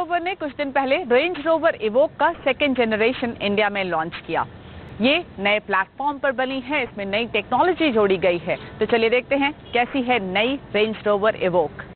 Rover ने कुछ दिन पहले रेंज रोवर इवोक का सेकेंड जनरेशन इंडिया में लॉन्च किया। ये नए प्लेटफॉर्म पर बनी है, इसमें नई टेक्नोलॉजी जोड़ी गई है। तो चलिए देखते हैं, कैसी है नई range rover evoque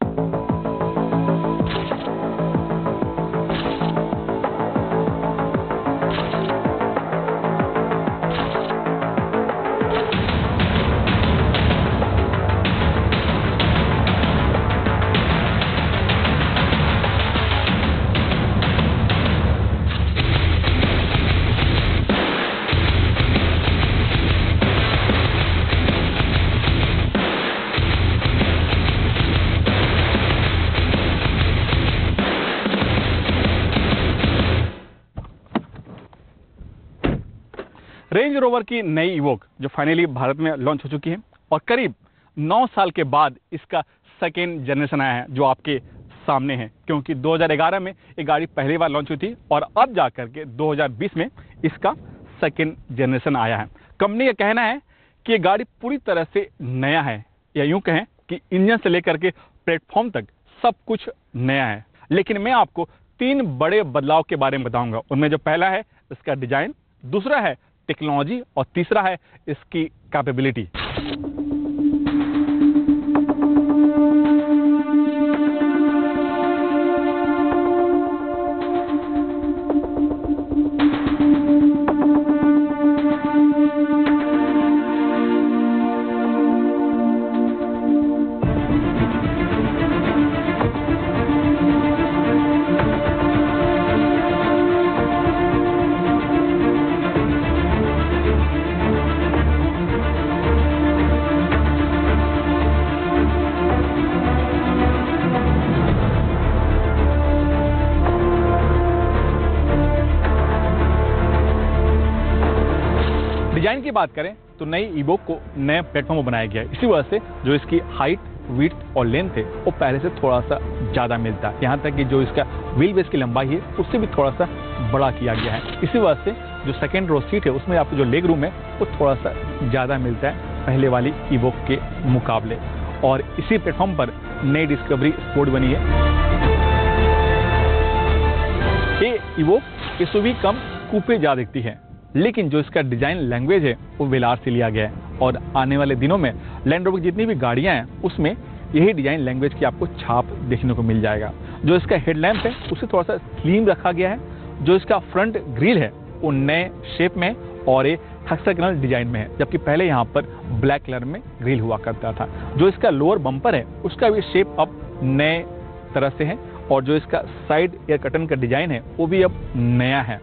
range rover की नई इवोक जो फाइनली भारत में लॉन्च हो चुकी है और करीब नौ साल के बाद इसका सेकेंड जनरेशन आया है, जो आपके सामने है। क्योंकि 2011 में ये गाड़ी पहली बार लॉन्च हुई थी और अब जा करके 2020 में इसका सेकेंड जनरेशन आया है। कंपनी का कहना है कि ये गाड़ी पूरी तरह से नया है। या यूँ कहें कि इंजन से लेकर के प्लेटफॉर्म तक सब कुछ नया है। लेकिन मैं आपको तीन बड़े बदलाव के बारे में बताऊँगा। उनमें जो पहला है, इसका डिज़ाइन दूसरा है टेक्नोलॉजी और तीसरा है इसकी कैपेबिलिटी डिज़ाइन की बात करें तो नई ईबोक को नए प्लेटफॉर्म पर बनाया गया है। इसी वजह से जो इसकी हाइट विथ और लेंथ है, वो पहले से थोड़ा सा ज़्यादा मिलता है। यहाँ तक कि जो इसका व्हील बेस की लंबाई है, उससे भी थोड़ा सा बड़ा किया गया है। इसी वजह से जो सेकेंड रो सीट है, उसमें आपको जो लेग रूम है, वो थोड़ा सा ज़्यादा मिलता है पहले वाली ईबोक के मुकाबले। और इसी प्लेटफॉर्म पर नई डिस्कवरी स्पोर्ट बनी है। ये इवोक भी कम कूपे जा दिखती है। लेकिन जो इसका डिज़ाइन लैंग्वेज है, वो वेलार से लिया गया है। और आने वाले दिनों में लैंड रोवर की जितनी भी गाड़ियाँ हैं, उसमें यही डिज़ाइन लैंग्वेज की आपको छाप देखने को मिल जाएगा। जो इसका हेडलैम्प है, उसे थोड़ा सा स्लीम रखा गया है। जो इसका फ्रंट ग्रिल है, वो नए शेप में और एक हेक्सागोनल डिज़ाइन में है, जबकि पहले यहाँ पर ब्लैक कलर में ग्रिल हुआ करता था। जो इसका लोअर बम्पर है, उसका भी शेप अब नए तरह से है और जो इसका साइड एयर कटन का डिज़ाइन है, वो भी अब नया है।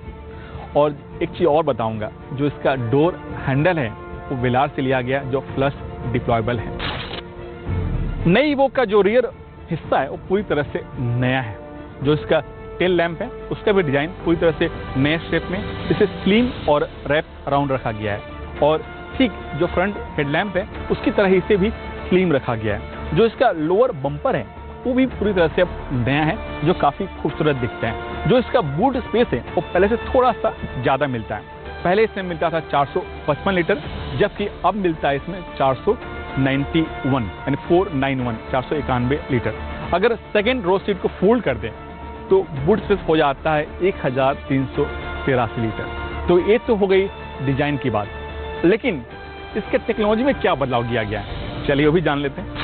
और एक चीज़ और बताऊँगा, जो इसका डोर हैंडल है, वो विलार से लिया गया, जो फ्लश डिप्लॉयबल है। नई वो का जो रियर हिस्सा है, वो पूरी तरह से नया है। जो इसका टेल लैंप है, उसका भी डिज़ाइन पूरी तरह से नए शेप में, इसे स्लिम और रैप अराउंड रखा गया है। और ठीक जो फ्रंट हेडलैम्प है, उसकी तरह इसे भी स्लिम रखा गया है। जो इसका लोअर बम्पर है, वो भी पूरी तरह से अब नया है, जो काफ़ी खूबसूरत दिखता है। जो इसका बूट स्पेस है, वो पहले से थोड़ा सा ज़्यादा मिलता है। पहले इसमें मिलता था 455 लीटर, जबकि अब मिलता है इसमें 491 यानी 491 चार लीटर। अगर सेकेंड रो सीट को फोल्ड कर दें तो बूट स्पेस हो जाता है एक हज़ार तीन सौ तिरासी लीटर। तो ये तो हो गई डिज़ाइन की बात। लेकिन इसके टेक्नोलॉजी में क्या बदलाव किया गया है? चलिए वो भी जान लेते हैं।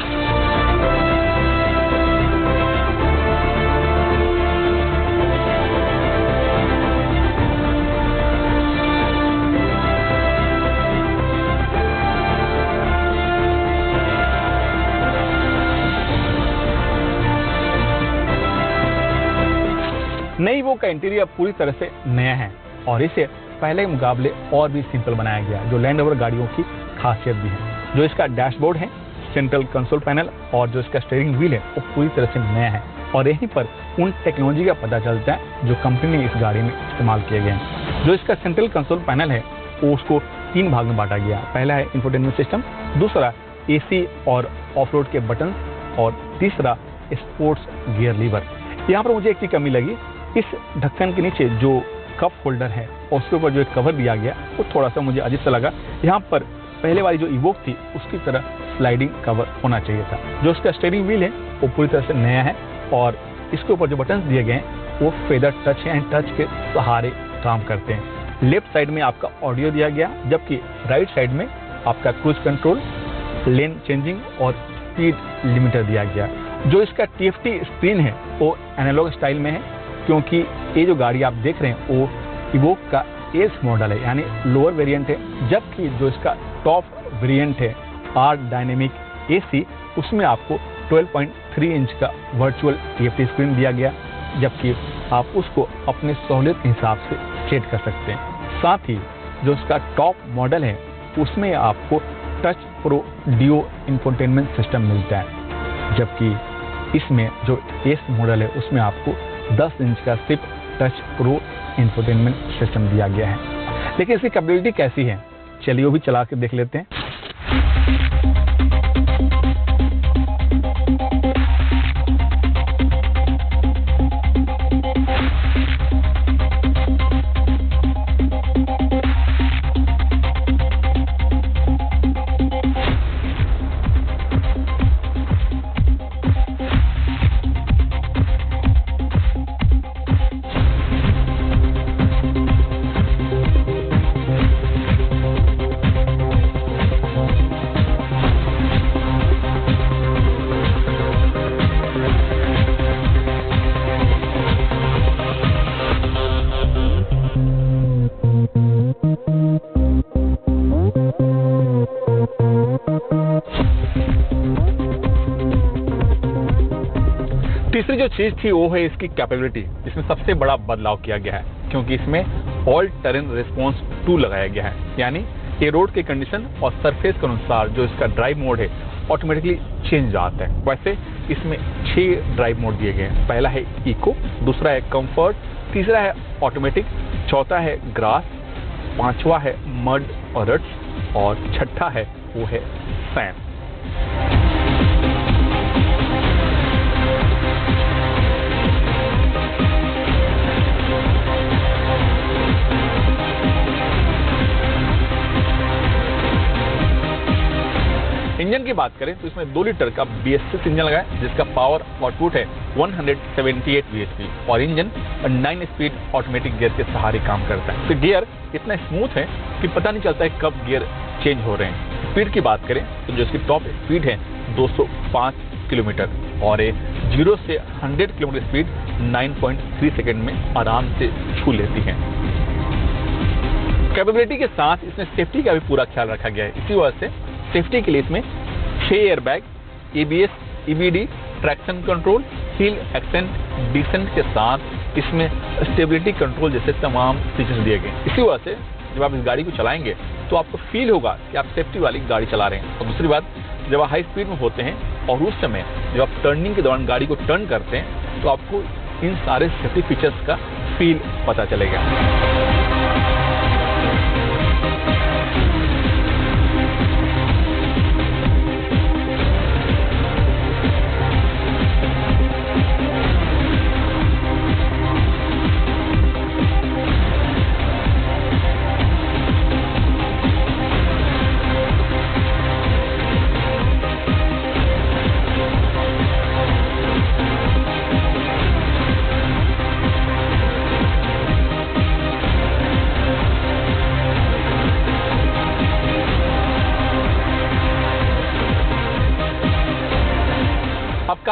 का इंटीरियर पूरी तरह से नया है और इसे पहले मुकाबले और भी सिंपल बनाया गया जो लैंड रोवर गाड़ियों की खासियत भी है। जो इसका डैशबोर्ड है सेंट्रल कंसोल पैनल और जो इसका स्टेयरिंग व्हील है, वो पूरी तरह से नया है। और यहीं पर उन टेक्नोलॉजी का पता चलता है, जो कंपनी ने इस गाड़ी में इस्तेमाल किए गए हैं। जो इसका सेंट्रल कंसोल पैनल है वो उसको तीन भाग में बांटा गया पहला है इंफोटेनमेंट सिस्टम दूसरा एसी और ऑफ़ के बटन और तीसरा स्पोर्ट्स गियर लीवर यहाँ पर मुझे एक चीज़ कमी लगी इस ढक्कन के नीचे जो कप होल्डर है और उसके ऊपर जो एक कवर दिया गया, वो थोड़ा सा मुझे अजीब सा लगा। यहाँ पर पहले वाली जो इवोक थी, उसकी तरह स्लाइडिंग कवर होना चाहिए था। जो उसका स्टेयरिंग व्हील है, वो पूरी तरह से नया है और इसके ऊपर जो बटन दिए गए हैं, वो फेदर टच है एंड टच के सहारे काम करते हैं। लेफ़्ट साइड में आपका ऑडियो दिया गया, जबकि राइट साइड में आपका क्रूज कंट्रोल लेन चेंजिंग और स्पीड लिमिटर दिया गया। जो इसका TFT स्क्रीन है, वो एनालॉग स्टाइल में है। क्योंकि ये जो गाड़ी आप देख रहे हैं, वो इवोक का एस मॉडल है, यानी लोअर वेरिएंट है, जबकि जो इसका टॉप वेरिएंट है आर डायनेमिक एसी उसमें आपको 12.3 इंच का वर्चुअल टी स्क्रीन दिया गया, जबकि आप उसको अपने सहूलियत के हिसाब से सेट कर सकते हैं। साथ ही जो उसका टॉप मॉडल है, उसमें आपको touch pro duo infotainment system मिलता है, जबकि इसमें जो एस मॉडल है, उसमें आपको 10 इंच का सिप टच प्रो इंफोटेनमेंट सिस्टम दिया गया है। लेकिन इसकी कैपेबिलिटी कैसी है? चलिए वो भी चला के देख लेते हैं। तीसरी जो चीज़ थी, वो है इसकी कैपेबिलिटी इसमें सबसे बड़ा बदलाव किया गया है, क्योंकि इसमें ऑल टेरेन रिस्पॉन्स टू लगाया गया है। यानी ये रोड के कंडीशन और सरफेस के अनुसार जो इसका ड्राइव मोड है ऑटोमेटिकली चेंज आता है। वैसे इसमें छह ड्राइव मोड दिए गए हैं। पहला है इको दूसरा है कंफर्ट तीसरा है ऑटोमेटिक चौथा है ग्रास पांचवा है मड और रट्स और छठा है, वो है सैंड इंजन की बात करें तो इसमें दो लीटर का बी इंजन लगा है, जिसका पावर आउटपुट है 178 bhp और इंजन 9 स्पीड ऑटोमेटिक गियर के सहारे काम करता है। तो गियर इतना स्मूथ है कि पता नहीं चलता है कब गियर चेंज हो रहे हैं। स्पीड की बात करें तो जो इसकी टॉप स्पीड है 205 किलोमीटर। और ये ज़ीरो से 100 किलोमीटर स्पीड 9.3 सेकंड में आराम से छू लेती है। कैपेबिलिटी के साथ इसमें सेफ्टी का भी पूरा ख्याल रखा गया है। इसी वजह से सेफ्टी के लिए इसमें छह airbag ABS EBD traction control hill ascent descent के साथ इसमें स्टेबिलिटी कंट्रोल जैसे तमाम फीचर्स दिए गए। इसी वजह से जब आप इस गाड़ी को चलाएँगे तो आपको फील होगा कि आप सेफ्टी वाली गाड़ी चला रहे हैं। और दूसरी बात, जब आप हाई स्पीड में होते हैं और उस समय जब आप टर्निंग के दौरान गाड़ी को टर्न करते हैं तो आपको इन सारे सेफ्टी फीचर्स का फील पता चलेगा।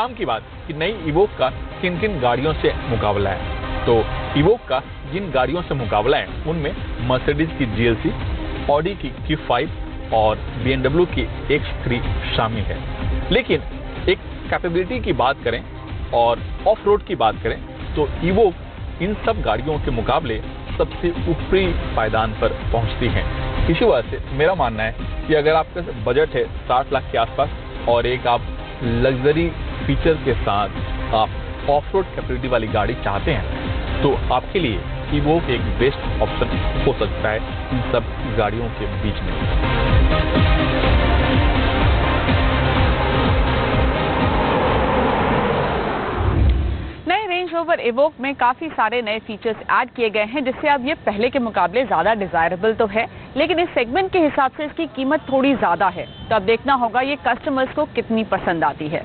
काम की बात कि नई इवोक का किन किन गाड़ियों से मुकाबला है? तो इवोक का जिन गाड़ियों से मुकाबला है, उनमें मर्सिडीज की जीएलसी ऑडी की Q5 और BMW की X3 शामिल है। लेकिन एक कैपेबिलिटी की बात करें और ऑफ़ रोड की बात करें तो इवोक इन सब गाड़ियों के मुकाबले सबसे ऊपरी पायदान पर पहुँचती है। इसी वजह से मेरा मानना है कि अगर आपका बजट है साठ लाख के आसपास और एक आप लग्जरी फीचर के साथ आप ऑफ़ रोड कैपेबिलिटी वाली गाड़ी चाहते हैं तो आपके लिए इवो एक बेस्ट ऑप्शन हो सकता है इन सब गाड़ियों के बीच में। रोवर इवोक में काफ़ी सारे नए फीचर्स ऐड किए गए हैं, जिससे अब ये पहले के मुकाबले ज़्यादा डिजायरेबल तो है, लेकिन इस सेगमेंट के हिसाब से इसकी कीमत थोड़ी ज़्यादा है। तो अब देखना होगा ये कस्टमर्स को कितनी पसंद आती है।